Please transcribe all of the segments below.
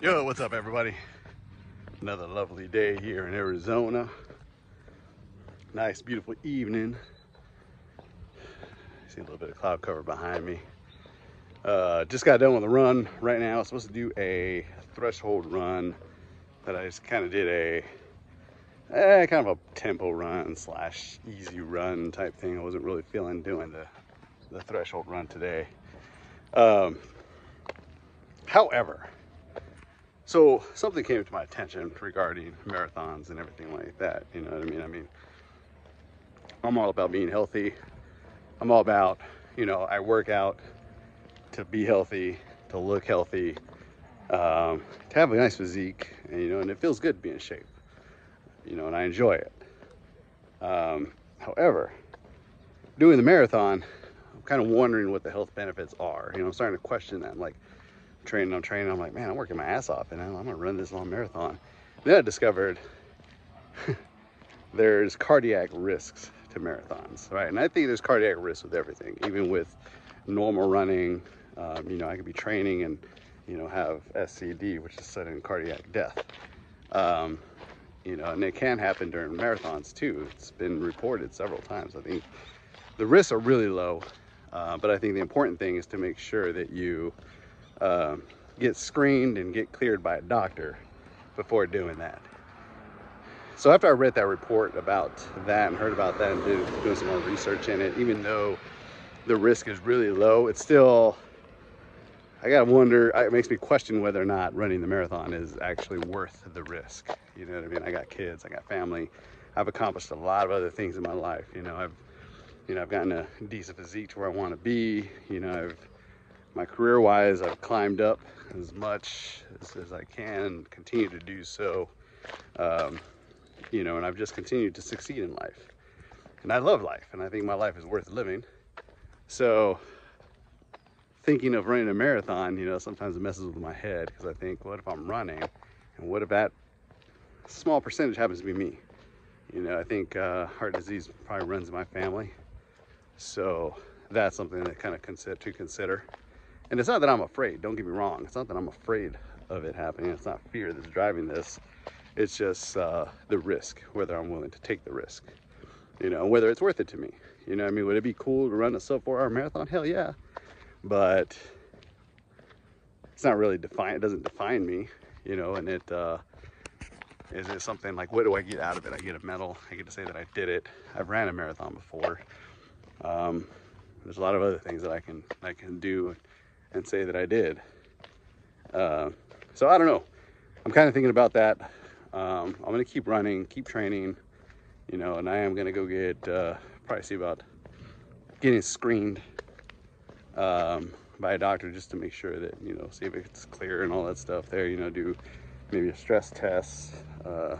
Yo, what's up everybody? Another lovely day here in Arizona. Nice, beautiful evening. See a little bit of cloud cover behind me. Uh, just got done with a run right now. I was supposed to do a threshold run, but I just kind of did a eh, kind of a tempo run slash easy run type thing. I wasn't really feeling doing the, the threshold run today. Um, however, so something came to my attention regarding marathons and everything like that. You know what I mean? I mean, I'm all about being healthy. I'm all about, you know, I work out to be healthy, to look healthy, um, to have a nice physique, and, you know, and it feels good to be in shape, you know, and I enjoy it. Um, however, doing the marathon, I'm kind of wondering what the health benefits are. You know, I'm starting to question that. I'm like, training, I'm training, I'm like, man, I'm working my ass off and I'm gonna run this long marathon. Then I discovered there's cardiac risks to marathons, right? And I think there's cardiac risks with everything, even with normal running. Um, you know, I could be training and, you know, have SCD, which is sudden cardiac death. Um, you know, and it can happen during marathons too. It's been reported several times. I think the risks are really low, uh, but I think the important thing is to make sure that you uh, get screened and get cleared by a doctor before doing that. So after I read that report about that and heard about that and did, doing some more research in it, even though the risk is really low, it's still, I gotta wonder, it makes me question whether or not running the marathon is actually worth the risk. You know what I mean? I got kids, I got family. I've accomplished a lot of other things in my life. You know, I've, you know, I've gotten a decent physique to where I want to be. You know, I've my career wise, I've climbed up as much as, as I can, continue to do so. Um, you know, and I've just continued to succeed in life. And I love life, and I think my life is worth living. So, thinking of running a marathon, you know, sometimes it messes with my head because I think, what if I'm running? And what if that small percentage happens to be me? You know, I think uh, heart disease probably runs in my family. So, that's something that kind of consider, to consider. And it's not that I'm afraid, don't get me wrong. It's not that I'm afraid of it happening. It's not fear that's driving this. It's just uh, the risk, whether I'm willing to take the risk, you know, whether it's worth it to me. You know I mean? Would it be cool to run a sub four hour marathon? Hell yeah. But it's not really define, it doesn't define me, you know, and it, uh, is it something like, what do I get out of it? I get a medal. I get to say that I did it. I've ran a marathon before. Um, there's a lot of other things that I can, I can do and say that I did. Uh, so I don't know. I'm kind of thinking about that. Um, I'm going to keep running, keep training, you know, and I am going to go get, uh, probably see about getting screened um, by a doctor just to make sure that, you know, see if it's clear and all that stuff there, you know, do maybe a stress test, uh,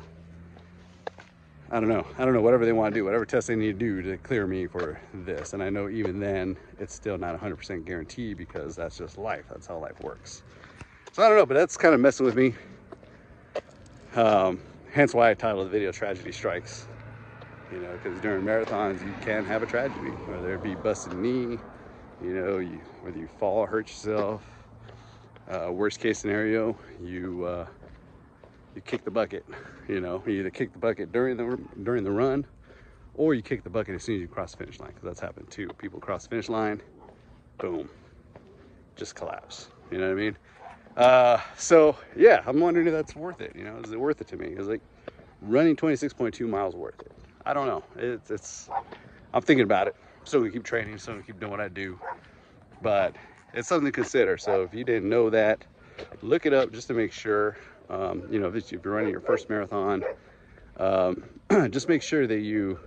I don't know. I don't know, whatever they want to do, whatever test they need to do to clear me for this. And I know even then, it's still not 100% guaranteed because that's just life. That's how life works. So I don't know, but that's kind of messing with me. Um, hence why I titled the video Tragedy Strikes. You know, because during marathons, you can have a tragedy, whether it be busted knee, you know, you, whether you fall, hurt yourself. Uh, worst case scenario, you uh, you kick the bucket. You know, you either kick the bucket during the during the run, or you kick the bucket as soon as you cross the finish line, because that's happened too. People cross the finish line, boom, just collapse. You know what I mean? Uh, so yeah, I'm wondering if that's worth it. You know, is it worth it to me? Is like running 26.2 miles worth it? I don't know. It's, it's I'm thinking about it. Still gonna keep training, still gonna keep doing what I do, but it's something to consider. So if you didn't know that, look it up just to make sure. Um, you know, if, you're running your first marathon, um, just make sure that you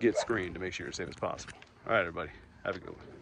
get screened to make sure you're as safe as possible. All right, everybody, have a good one.